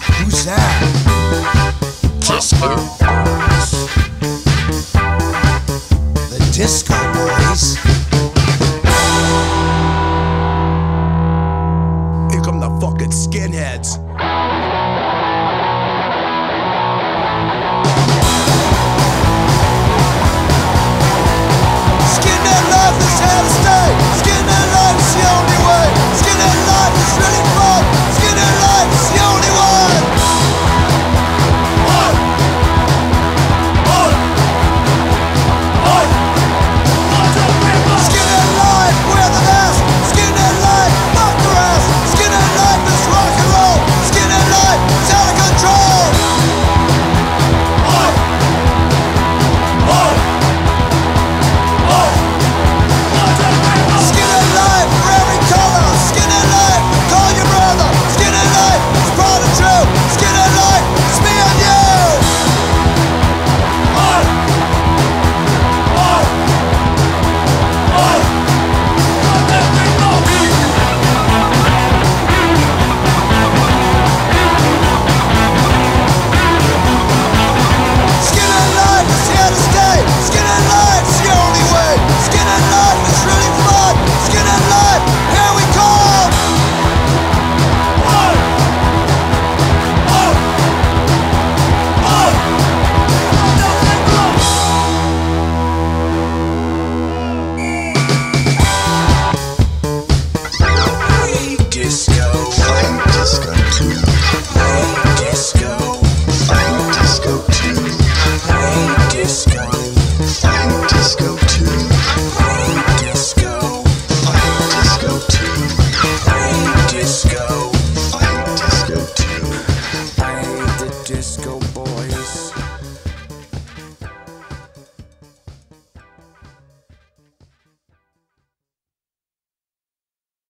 Who's that? Disco Boys. The Disco Boys. Here come the fucking skinheads.